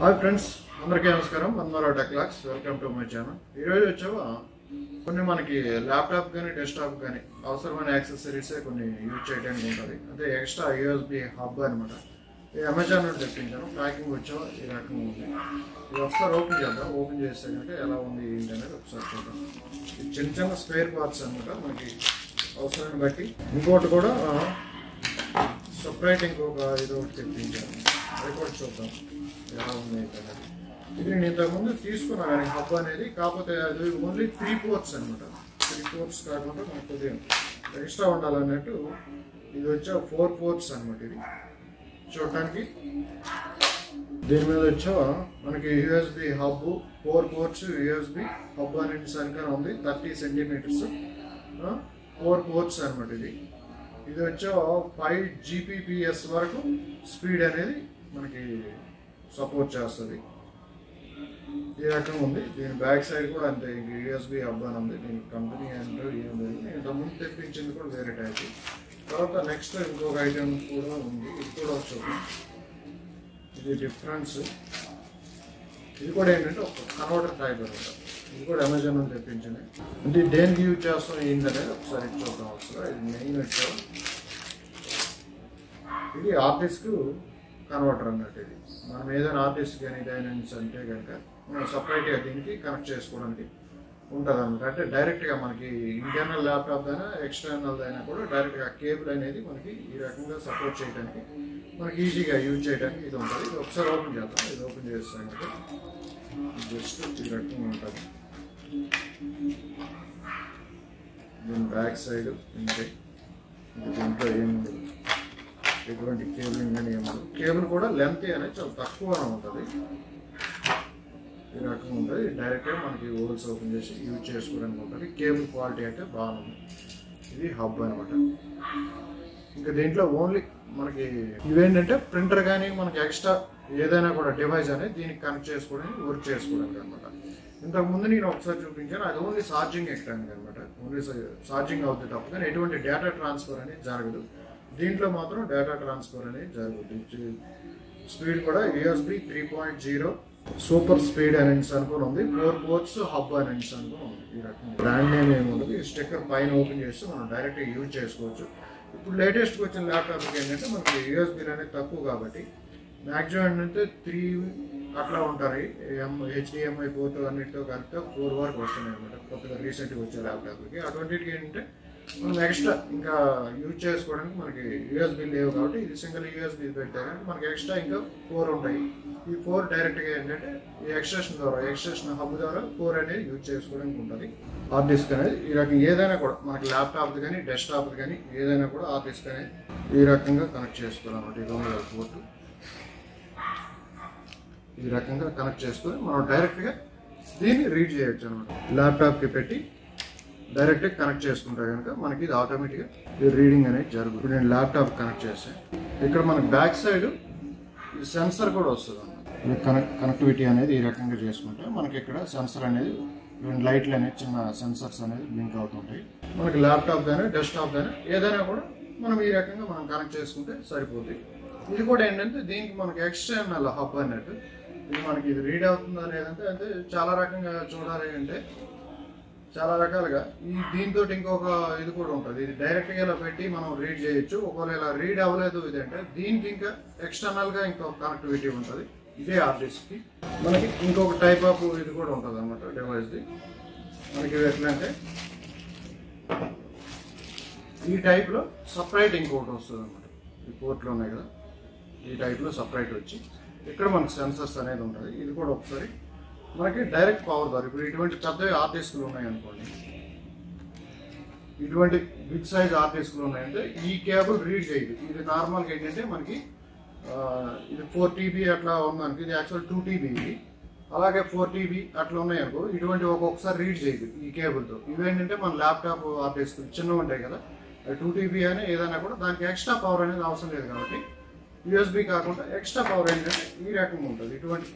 Hi friends అందరికీ నమస్కారం. అందరూ టెక్లాక్స్ వెల్కమ్ టు మై ఛానల్. ఈరోజు వచ్చావా కొన్ని మనకి ల్యాప్టాప్ కానీ డెస్క్టాప్ కానీ అవసరమైన యాక్సెసరీసే కొన్ని యూజ్ చేయడానికి ఉంటుంది. అంటే ఎక్స్ట్రా యూఎస్బి హబ్ అనమాట ఇది అమెజాన్ నుండి తెప్పించాను. ప్యాకింగ్ వచ్చావా ఈ రకంగా ఉంది. ఇది ఒకసారి ఓపెన్ చేద్దాం. ఓపెన్ చేస్తే కనుక ఎలా ఉంది ఏంటి అనేది ఒకసారి చూద్దాం. ఇది చిన్న చిన్న స్పేర్ పార్ట్స్ అనమాట మనకి అవసరాన్ని బట్టి. ఇంకోటి కూడా సపరేట్ ఇంకొక ఇది ఒకటి తెప్పించాను. అది కూడా చూద్దాం. ఎలా ఉన్నాయి కదా? ఇది నేను ఇంతకుముందు తీసుకున్నాను. కానీ హబ్ అనేది కాకపోతే అది ఓన్లీ త్రీ పోర్ట్స్ అనమాట త్రీ పోర్ట్స్ కాకుండా మనకు కొద్దిగా ఎక్స్ట్రా ఉండాలన్నట్టు ఇది వచ్చే ఫోర్ పోర్ట్స్ అనమాట ఇది. చూడటానికి. దీని మీద వచ్చా మనకి USB hub four ports USB hub అనేది సరిగ్గా ఉంది. థర్టీ సెంటీమీటర్స్ ఫోర్ పోర్ట్స్ అనమాట ఇది. ఇది వచ్చా ఫైవ్ జీపీపీఎస్ వరకు స్పీడ్ అనేది మనకి సపోర్ట్ చేస్తుంది. ఈ రకం ఉంది. దీని బ్యాక్ సైడ్ కూడా అంతే. యూఎస్బి హబ్ అని ఉంది. దీని కంపెనీ అండ్ ఏం లేదు. నేను ఇంతకుముందు తెప్పించింది కూడా వేరే టైప్. తర్వాత నెక్స్ట్ ఇంకొక ఐటెం కూడా ఉంది. ఇది కూడా వచ్చి ఇది డిఫరెన్స్. ఇది కూడా ఏంటంటే ఒక కన్వర్టర్ టైప్ అనమాట. ఇది కూడా అమెజాన్ నుంచి తెప్పించింది. అంటే దేనికి యూజ్ చేస్తాం ఏంటనేది ఒకసారి చూద్దాం. ఒకసారి ఇది మెయిన్ వచ్చాం ఇది ఆర్టిస్ట్ కన్వర్టర్ అన్నట్టు ఇది. మనం ఏదైనా ఆర్టిస్ట్ కానీ డైనమిక్స్ అంటే కనుక మనం సపరేట్గా దీనికి కనెక్ట్ చేసుకోవడానికి ఉంటుంది అనమాట అంటే డైరెక్ట్గా మనకి ఇంటర్నల్ ల్యాప్టాప్ అయినా ఎక్స్టర్నల్ అయినా కూడా డైరెక్ట్గా కేబుల్ అనేది మనకి ఈ రకంగా సపోర్ట్ చేయడానికి మనకి ఈజీగా యూజ్ చేయడానికి ఇది ఉంటుంది. ఇది ఒకసారి ఓపెన్ చేద్దాం. ఇది ఓపెన్ చేస్తాం జస్ట్ ఈ రకంగా ఉంటుంది. దీని బ్యాక్ సైడ్ ఇంతే దీంట్లో ఏముంది? ఎటువంటి కేబులింగ్ అని ఏమన్నా కేబుల్ కూడా లెంత్ అనేది చాలా తక్కువగా ఉంటుంది. ఈ రకంగా ఉంటుంది. డైరెక్ట్గా మనకి హోల్స్ ఓపెన్ చేసి యూజ్ చేసుకోవడానికి ఉంటుంది. కేబుల్ క్వాలిటీ అయితే బాగుంది. ఇది హబ్ అనమాట ఇంకా దీంట్లో ఓన్లీ మనకి ఇవేంటంటే ప్రింటర్ కానీ మనకి ఎక్స్ట్రా ఏదైనా కూడా డివైస్ అనేది దీనికి కనెక్ట్ చేసుకోవడానికి వర్క్ చేసుకోవడానికి అనమాట ఇంతకు ముందు నేను ఒకసారి చూపించాను. అది ఓన్లీ ఛార్జింగ్ ఎక్కడానికి అనమాట ఓన్లీ ఛార్జింగ్ అవుతుంది తప్ప. కానీ ఎటువంటి డేటా ట్రాన్స్ఫర్ అనేది జరగదు. దీంట్లో మాత్రం డేటా ట్రాన్స్ఫర్ అనేది జరుగుతుంది. స్పీడ్ కూడా USB three point zero super speed అనేసి అనుకుని ఉంది. ఫోర్ పోర్ట్స్ హబ్ అనేసి అనుకుని ఉంది. ఈ రకం బ్రాండ్ నేమ్ ఏమి ఉండదు. ఈ స్టిక్కర్ పైన ఓపెన్ చేస్తే మనం డైరెక్ట్ యూజ్ చేసుకోవచ్చు. ఇప్పుడు లేటెస్ట్ వచ్చిన ల్యాప్టాప్కి ఏంటంటే మనకి యూఎస్బీలు అనేది తక్కువ కాబట్టి మ్యాక్సిమం ఏంటంటే త్రీ అట్లా ఉంటాయి. ఎం హెచ్డిఎంఐ పోర్ట్ అన్నిటితో కలిపితే ఫోర్ వరకు వస్తున్నాయి అనమాట కొత్తగా రీసెంట్గా వచ్చే ల్యాప్టాప్కి అటువంటికి ఏంటంటే మనం ఎక్స్ట్రా ఇంకా యూజ్ చేసుకోవడానికి మనకి యూఎస్బీ లేవు కాబట్టి ఇది సింగిల్ యూఎస్బీ పెట్టారు కానీ మనకి ఎక్స్ట్రా ఇంకా ఫోర్ ఉంటాయి. ఈ ఫోర్ డైరెక్ట్గా ఏంటంటే ఈ ఎక్స్టెన్షన్ ద్వారా ఎక్స్టెన్షన్ హబ్ ద్వారా ఫోర్ అనేది యూజ్ చేసుకోవడానికి ఉంటుంది. హార్డ్ డిస్క్ అనేది ఈ రకం ఏదైనా కూడా మనకి ల్యాప్టాప్ కానీ డెస్క్టాప్ కానీ ఏదైనా కూడా హార్డ్ డిస్క్ అనేది ఈ రకంగా కనెక్ట్ చేసుకోవాలన్నమాట ఇది ఉంది పోర్టు ఈ రకంగా కనెక్ట్ చేసుకొని మనం డైరెక్ట్గా దీన్ని రీడ్ చేయొచ్చు అనమాట ల్యాప్టాప్కి పెట్టి డైరెక్ట్ కనెక్ట్ చేసుకుంటే కనుక మనకి ఇది ఆటోమేటిక్గా ఈ రీడింగ్ అనేది జరుగుతుంది. నేను ల్యాప్టాప్ కనెక్ట్ చేస్తే ఇక్కడ మనకి బ్యాక్ సైడ్ సెన్సర్ కూడా వస్తుంది ఈ కనెక్ట్ కనెక్టివిటీ అనేది ఈ రకంగా చేసుకుంటే మనకి ఇక్కడ సెన్సర్ అనేది లైట్లు అనేది చిన్న సెన్సర్స్ అనేది బ్లింక్ అవుతుంటాయి. మనకి ల్యాప్టాప్ కానీ డెస్క్టాప్ కానీ ఏదైనా కూడా మనం ఈ రకంగా మనం కనెక్ట్ చేసుకుంటే సరిపోతుంది ఇది కూడా ఏంటంటే దీనికి మనకి ఎక్స్టర్నల్ హబ్ అన్నట్టు. ఇది మనకి ఇది రీడ్ అవుతుంది అనేది అంటే చాలా రకంగా చూడాలి అంటే చాలా రకాలుగా. ఈ దీంతో ఇంకొక ఇది కూడా ఉంటుంది. ఇది డైరెక్ట్గా ఇలా పెట్టి మనం రీడ్ చేయొచ్చు. ఒకవేళ ఇలా రీడ్ అవ్వలేదు ఇది అంటే దీనికి ఇంకా ఎక్స్టర్నల్గా ఇంకొక కనెక్టివిటీ ఉంటుంది. ఇదే కి మనకి ఇంకొక టైప్ ఆఫ్ ఇది కూడా ఉంటుంది అనమాట డివైస్ది మనకి ఎట్లా అంటే ఈ టైప్లో సపరేట్ ఇంకొకటి వస్తుంది అనమాట ఈ పోర్ట్లు ఉన్నాయి కదా. ఈ టైప్లో సపరేట్ వచ్చి ఇక్కడ మనకి సెన్సర్స్ అనేది ఉంటుంది. ఇది కూడా ఒకసారి మనకి డైరెక్ట్ పవర్ ద్వారా. ఇప్పుడు ఇటువంటి పెద్ద ఉన్నాయి ఉన్నాయనుకోండి ఇటువంటి బిగ్ సైజ్ ఆర్టీస్కులు ఉన్నాయంటే ఈ కేబుల్ రీడ్ చేయదు. ఇది నార్మల్గా ఏంటంటే మనకి ఇది ఫోర్ టీబీ అట్లా ఉందనుకో ఇది యాక్చువల్ టూ టీబీ ఇది. అలాగే ఫోర్ టీబీ అట్లా ఉన్నాయనుకో ఇటువంటి ఒక్కొక్కసారి రీడ్ చేయదు ఈ కేబుల్తో ఇవేంటంటే మన ల్యాప్టాప్ ఆర్టీస్కులు చిన్నవి ఉంటాయి కదా. టూ టీబీ అని ఏదైనా కూడా దానికి ఎక్స్ట్రా పవర్ అనేది అవసరం లేదు కాబట్టి యూఎస్బి కాకుండా ఎక్స్ట్రా పవర్ ఏంటంటే ఈ రకంగా ఉంటుంది. ఇటువంటి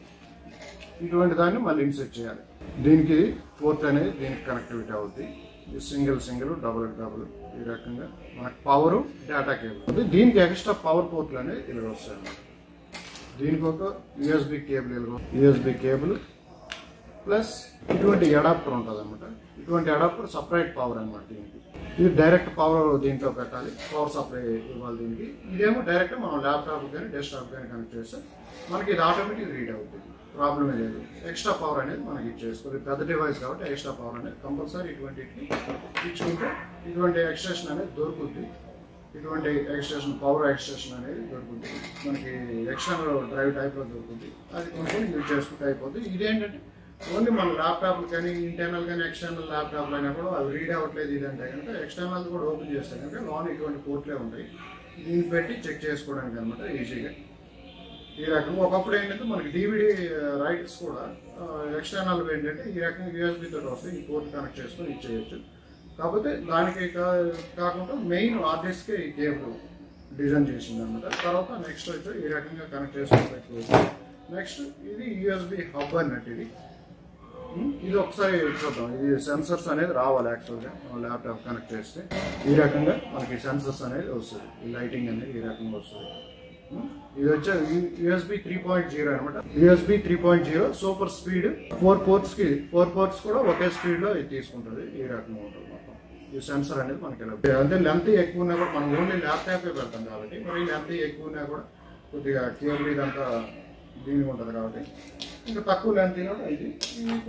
ఇటువంటి దాన్ని మళ్ళీ ఇన్సెట్ చేయాలి. దీనికి పోర్ట్ అనేది దీనికి కనెక్టివిటీ అవుద్ది. సింగిల్ సింగిల్ డబుల్ డబుల్ ఈ రకంగా మనకు పవర్ డేటా కేబుల్ అంటే దీనికి ఎక్స్ట్రా పవర్ పోర్ట్లు అనేది ఇలా వస్తాయి దీనికి ఒక USB cable USB cable plus ఇటువంటి అడాప్టర్ ఉంటుంది అనమాట ఇటువంటి అడాప్టర్ సపరేట్ పవర్ అనమాట దీనికి. ఇది డైరెక్ట్ పవర్ దీంట్లో పెట్టాలి. పవర్ సప్లై ఇవ్వాలి దీనికి. ఇదేమో డైరెక్ట్ మనం ల్యాప్టాప్ కానీ డెస్క్టాప్ కానీ కనెక్ట్ చేస్తే మనకి ఇది ఆటోమేటిక్ రీడ్ అవుతుంది ప్రాబ్లమే లేదు. ఎక్స్ట్రా పవర్ అనేది మనకి ఇచ్చేసుకోవాలి పెద్ద డివైస్ కాబట్టి ఎక్స్ట్రా పవర్ అనేది కంపల్సరీ ఇటువంటి ఇచ్చుకుంటే ఇటువంటి ఎక్స్ట్రేషన్ అనేది దొరుకుతుంది ఇటువంటి ఎక్స్ట్రేషన్ పవర్ ఎక్స్ట్రేషన్ అనేది దొరుకుతుంది మనకి ఎక్స్టర్నల్ డ్రైవ్ టైప్లో దొరుకుతుంది అది కొనుక్కొని యూజ్ చేసుకుంటే అయిపోతుంది ఇదేంటంటే ఓన్లీ మన ల్యాప్టాప్లు కానీ ఇంటర్నల్ కానీ ఎక్స్టర్నల్ ల్యాప్టాప్లు అయినా కూడా అవి రీడ్ అవ్వట్లేదు ఇదంటే కనుక ఎక్స్టర్నల్ కూడా ఓపెన్ చేస్తే కనుక లోన్ ఇటువంటి పోర్ట్లే ఉంటాయి. దీన్ని పెట్టి చెక్ చేసుకోవడానికి అనమాట ఈజీగా. ఈ రకంగా ఒకప్పుడు ఏంటంటే మనకి డివిడి రైట్స్ కూడా ఎక్స్టర్నల్ ఏంటంటే ఈ రకంగా యూఎస్బి తోటి వస్తాయి ఈ పోర్ట్ కనెక్ట్ చేసుకొని ఇచ్చేయచ్చు కాకపోతే దానికి కా- కాకుండా మెయిన్ ఆర్టిస్ట్కే ఈ కేబుల్ డిజైన్ చేసింది అనమాట తర్వాత నెక్స్ట్ అయితే ఈ రకంగా కనెక్ట్ చేసుకుంటే నెక్స్ట్ ఇది యూఎస్బి హబ్ అన్నట్టు ఇది. ఇది ఒకసారి చూద్దాం. ఇది సెన్సర్స్ అనేది రావాలి యాక్చువల్గా మనం ల్యాప్టాప్ కనెక్ట్ చేస్తే ఈ రకంగా మనకి సెన్సర్స్ అనేది వస్తుంది. ఈ లైటింగ్ అనేది ఈ రకంగా వస్తుంది. Hmm? ఇది వచ్చే యూఎస్బి త్రీ పాయింట్ జీరో అనమాట USB three point zero super speed four పోర్ట్స్కి four ports కూడా ఒకే స్పీడ్లో ఇది తీసుకుంటుంది ఈ రకంగా ఉంటుంది మొత్తం. ఈ సెన్సర్ అనేది మనకి ఇలా అంటే లెంత్ ఎక్కువ ఉన్నా కూడా మనం ఓన్లీ ల్యాప్టాప్ పెడతాం కాబట్టి మరి లెంత్ ఎక్కువ ఉన్నా కూడా కొద్దిగా కేబుల్ ఇదంతా దీనికి ఉంటుంది కాబట్టి. ఇంకా తక్కువ లెంత్ కూడా ఇది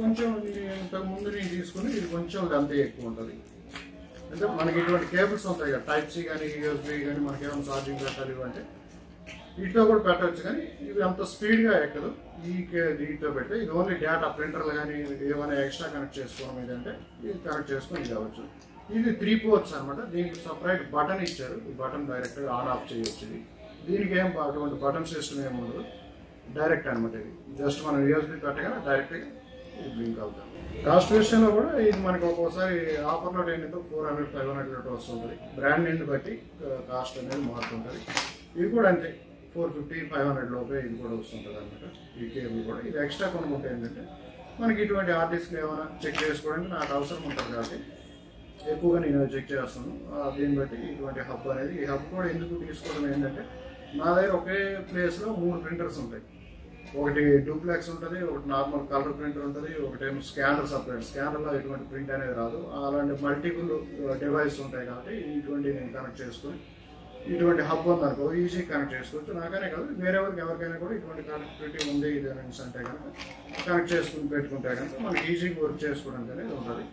కొంచెం ఇది ఇంతకు ముందు నేను తీసుకుని ఇది కొంచెం లెంత్ ఎక్కువ ఉంటుంది. అంటే మనకి ఇటువంటి కేబుల్స్ ఉంటాయి కదా టైప్ సి కానీ యూఎస్బి కానీ మనకి ఏమైనా ఛార్జింగ్ పెట్టాలి అంటే వీటిలో కూడా పెట్టవచ్చు కానీ ఇది అంత స్పీడ్గా ఎక్కదు. ఈ దీంట్లో పెడితే ఇది ఓన్లీ డేటా ప్రింటర్లు కానీ ఏమైనా ఎక్స్ట్రా కనెక్ట్ చేసుకోవడం ఏదంటే ఇది కనెక్ట్ చేసుకొని ఇది అవ్వచ్చు. ఇది త్రీ పోర్ట్స్ అనమాట దీనికి సపరేట్ బటన్ ఇచ్చారు. ఈ బటన్ డైరెక్ట్గా ఆన్ ఆఫ్ చేయవచ్చు ఇది. దీనికి ఏం అటువంటి బటన్ సిస్టమ్ ఏమి ఉండదు. డైరెక్ట్ అనమాట ఇది. జస్ట్ మనం యూఎస్బీ పెట్టగానే డైరెక్ట్గా ఇది బ్లింక్ అవుతుంది. కాస్ట్ విషయంలో కూడా ఇది మనకి ఒక్కోసారి ఆఫర్లో ఏంటంటే ఫోర్ హండ్రెడ్ ఫైవ్ హండ్రెడ్ వస్తుంటుంది. బ్రాండ్ నేమ్ బట్టి కాస్ట్ అనేది మారుతుంటుంది. ఇది కూడా అంతే. ఫోర్ ఫిఫ్టీ ఫైవ్ హండ్రెడ్ లోపే ఇది కూడా వస్తుంటుంది అనమాట ఈ కేబుల్ కూడా. ఇది ఎక్స్ట్రా కొనుక్కుంటే ఏంటంటే మనకి ఇటువంటి ఆర్టిస్ట్లు ఏమైనా చెక్ చేసుకోవడానికి నాకు అవసరం ఉంటుంది కాబట్టి ఎక్కువగా నేను చెక్ చేస్తాను. దీన్ని బట్టి ఇటువంటి హబ్ అనేది ఈ హబ్ కూడా ఎందుకు తీసుకోవడం ఏంటంటే నా దగ్గర ఒకే ప్లేస్లో మూడు ప్రింటర్స్ ఉంటాయి. ఒకటి డూప్లెక్స్ ఉంటుంది ఒకటి నార్మల్ కలర్ ప్రింటర్ ఉంటుంది ఒకటేమో స్కానర్ సపరేట్ స్కానర్లో ఎటువంటి ప్రింట్ అనేది రాదు. అలాంటి మల్టిపుల్ డివైస్ uh, ఉంటాయి కాబట్టి ఇటువంటి నేను కనెక్ట్ చేసుకొని ఇటువంటి హబ్ ఉందనుకో ఈజీ కనెక్ట్ చేసుకోవచ్చు. నాకనే కాదు వేరే వాళ్ళకి ఎవరికైనా కూడా ఇటువంటి కనెక్టివిటీ ఉంది ఇది అనేసి అంటే కనుక కనెక్ట్ చేసుకుని పెట్టుకుంటే కనుక మనకి ఈజీగా వర్క్ చేసుకోవడానికి అనేది ఉంటుంది.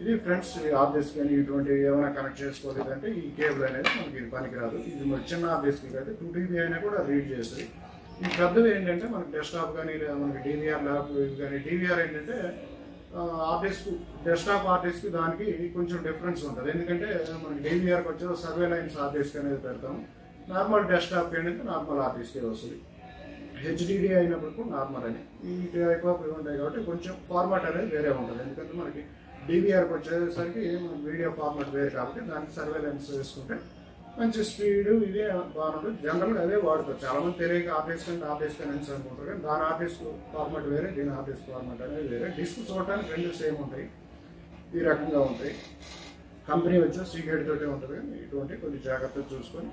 ఇది ఫ్రెండ్స్ ఆఫీస్ కానీ ఇటువంటి ఏమైనా కనెక్ట్ చేసుకోలేదంటే ఈ కేబుల్ అనేది మనకి ఇది పనికిరాదు. ఇది చిన్న ఆఫీస్కి అయితే టూ టీబీ అయినా కూడా రీడ్ చేస్తుంది. ఈ పెద్దది ఏంటంటే మనకి డెస్క్టాప్ కానీ లేదా మనకి డీవీఆర్ ల్యాప్ ఇవి కానీ డీవీఆర్ ఏంటంటే ఆర్టిస్ట్ డెస్క్టాప్ ఆర్టిస్ట్కి దానికి కొంచెం డిఫరెన్స్ ఉంటుంది. ఎందుకంటే మనకి డీవీఆర్కి వచ్చే సర్వేలైన్స్ ఆర్టిస్ట్ అనేది పెడతాం. నార్మల్ డెస్క్టాప్ ఏంటంటే నార్మల్ ఆర్టిస్ట్కే వస్తుంది. హెచ్డిడి అయినప్పుడు నార్మల్ అని. ఈ టైప్ ఉంటాయి కాబట్టి కొంచెం ఫార్మాట్ అనేది వేరే ఉంటుంది. ఎందుకంటే మనకి డీవీఆర్కి వచ్చేసరికి వీడియో ఫార్మాట్ వేరే కాబట్టి దానికి సర్వేలెన్స్ వేసుకుంటే మంచి స్పీడ్ ఇదే బాగుంటుంది జనరల్గా అదే వాడతారు. చాలా మంది తెలియక ఆర్టిస్ట్ అంటే ఆర్టిస్ట్ అని అనుకుంటారు కానీ దాని ఆర్టిస్ట్ ఫార్మాట్ వేరే దీని ఆర్టిస్ట్ ఫార్మాట్ అనేది వేరే. డిస్క్ చూడటానికి రెండు సేమ్ ఉంటాయి. ఈ రకంగా ఉంటాయి. కంపెనీ వచ్చి సీక్రెట్ తోటే ఉంటుంది కానీ ఇటువంటి కొన్ని జాగ్రత్తలు చూసుకొని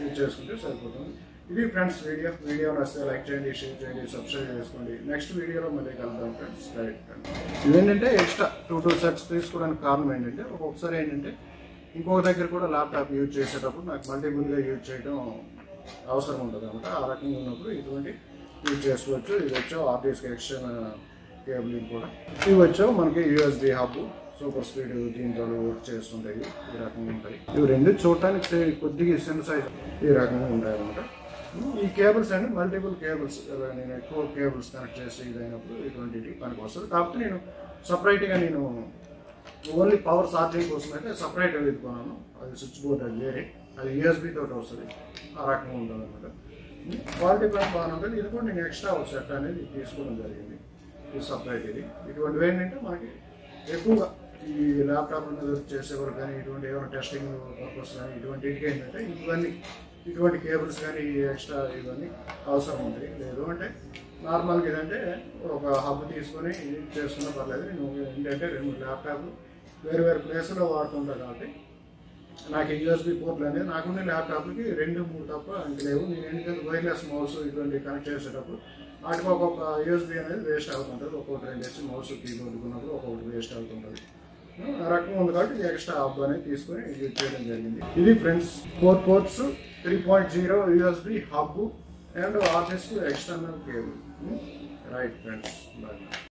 యూజ్ చేసుకుంటే సరిపోతుంది. ఇది ఫ్రెండ్స్ వీడియో వీడియో నచ్చితే లైక్ చేయండి షేర్ చేయండి సబ్స్క్రైబ్ చేసుకోండి. నెక్స్ట్ వీడియోలో మళ్ళీ కలుద్దాం ఫ్రెండ్స్ రైట్ ఇదేంటంటే ఎక్స్ట్రా టూ టూ సెట్స్ తీసుకోవడానికి కారణం ఏంటంటే ఒక్కొక్కసారి ఏంటంటే ఇంకొక దగ్గర కూడా ల్యాప్టాప్ యూజ్ చేసేటప్పుడు నాకు మల్టిపుల్గా యూజ్ చేయడం అవసరం ఉంటుంది అనమాట. ఆ రకంగా ఉన్నప్పుడు ఇటువంటి యూజ్ చేసుకోవచ్చు. ఇది వచ్చో ఆర్టీఎస్ ఎక్స్టర్న్ కేబుల్ కూడా. ఇవి వచ్చా మనకి యూఎస్బి హబ్ సూపర్ స్పీడ్ దీంట్లో వర్క్ చేస్తుంటాయి. ఈ రకంగా ఉంటాయి. ఇవి రెండు చూడటానికి కొద్దిగా చిన్న సైజ్ ఈ రకంగా ఉంటాయి అనమాట. ఈ కేబుల్స్ అండి మల్టిపుల్ కేబుల్స్ నేను ఎక్కువ కేబుల్స్ కనెక్ట్ చేసి ఇదైనప్పుడు ఇటువంటి పనికి వస్తుంది కాకపోతే నేను సపరేట్గా నేను ఓన్లీ పవర్ ఛార్జింగ్ కోసం అయితే సపరేట్ కొన్నాను అది స్విచ్ బోర్డ్ అది వేరే అది యూఎస్బీ తోటి వస్తుంది. ఆ రకంగా ఉంటుంది అనమాట క్వాలిటీ ప్లాన్ బాగానే ఉంటుంది. ఇది కూడా నేను ఎక్స్ట్రా ఒక సెట్ అనేది తీసుకోవడం జరిగింది. ఇది సపరేట్ ఇది. ఇటువంటివి ఏంటంటే మనకి ఎక్కువగా ఈ ల్యాప్టాప్ మీద చేసేవారు కానీ ఇటువంటి ఏమైనా టెస్టింగ్ పర్పస్ కానీ ఇటువంటి ఇంటికి ఏంటంటే ఇవన్నీ ఇటువంటి కేబుల్స్ కానీ ఎక్స్ట్రా ఇవన్నీ అవసరం ఉంటాయి లేదు అంటే నార్మల్గా ఏదంటే ఒక హబ్ తీసుకొని చేసుకున్నా పర్లేదు. నేను ఏంటంటే రెండు ల్యాప్టాప్లు వేరు వేరు ప్లేస్లో వాడుతుంటా కాబట్టి నాకు యూఎస్బి పోర్ట్లు అనేది నాకున్న ల్యాప్టాప్కి రెండు మూడు తప్ప ఇంక లేవు. నేను ఎందుకంటే వైర్లెస్ మౌస్ ఇటువంటి కనెక్ట్ చేసేటప్పుడు వాటికి ఒక్కొక్క యూఎస్బి అనేది వేస్ట్ అవుతుంటుంది. ఒక్కొక్కటి రెండు వేసి మౌస్ కీబోర్డ్ ఉన్నప్పుడు ఒక్కొక్కటి వేస్ట్ అవుతుంటుంది. ఆ రకం ఉంది కాబట్టి ఎక్స్ట్రా ఆప్ అనేది తీసుకొని యూజ్ చేయడం జరిగింది. ఇది friends four ports three point zero USB hub and office external cable right friends bye